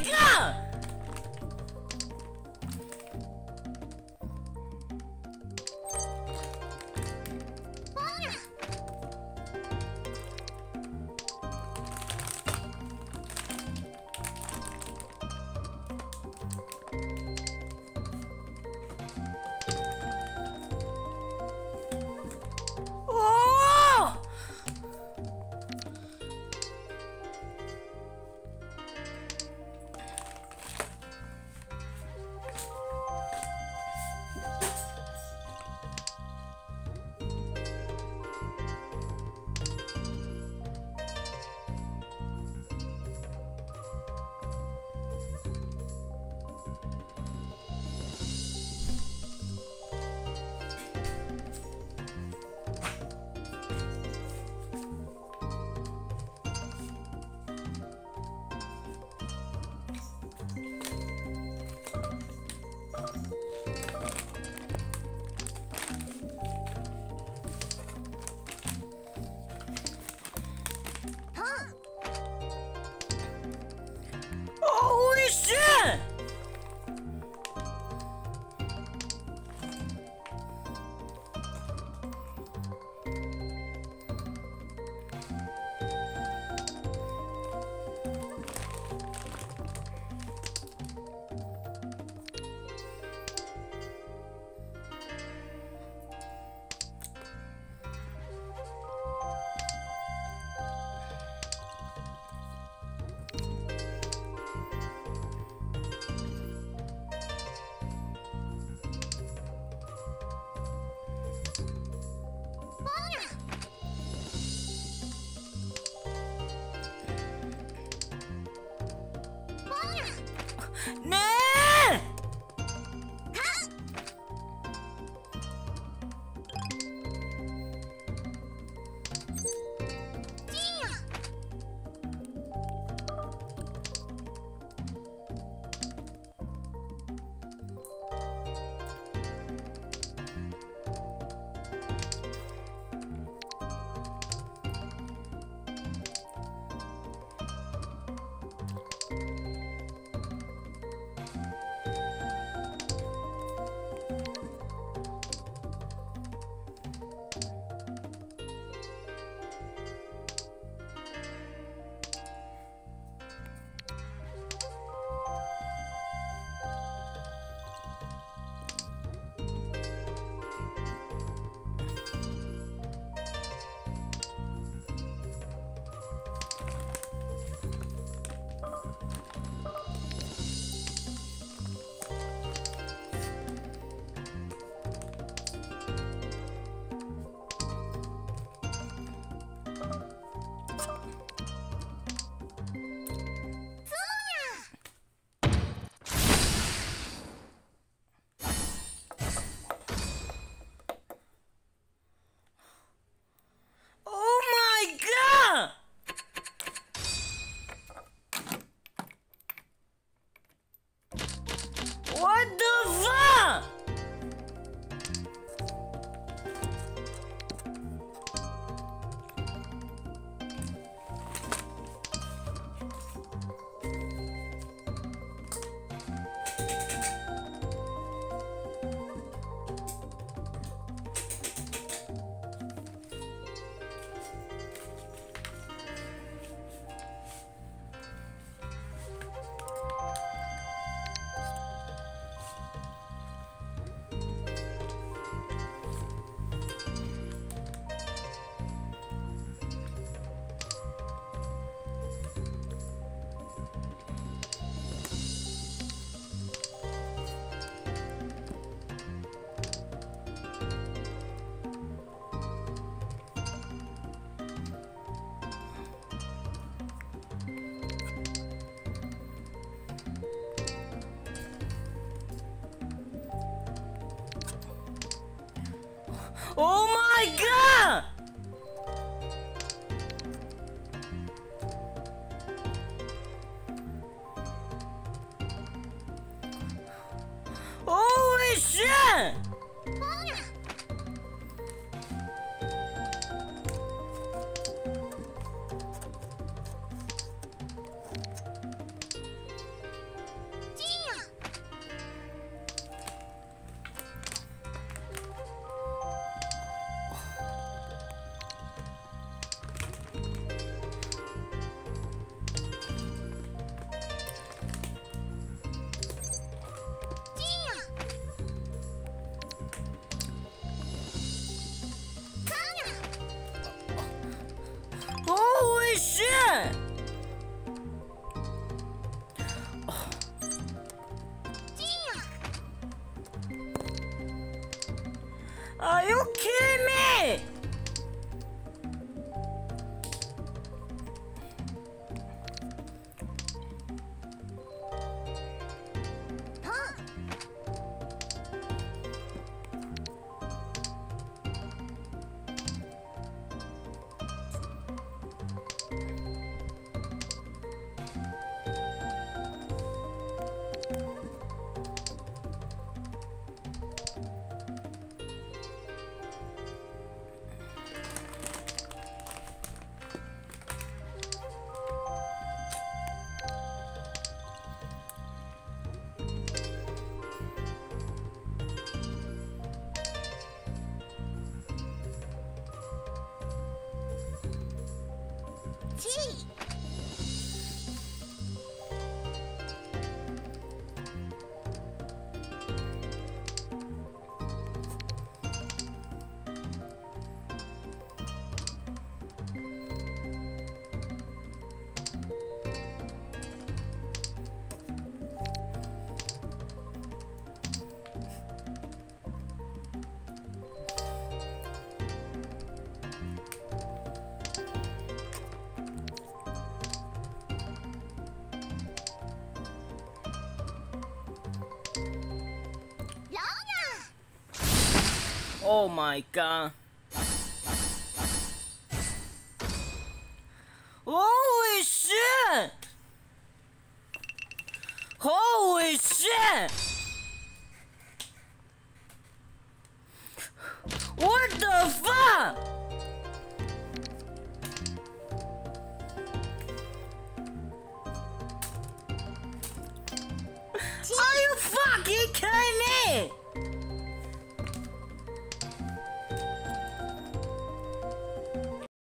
my! Nee! Ah, eu quero! tea. Oh my god. Holy shit! Holy shit! What the fuck?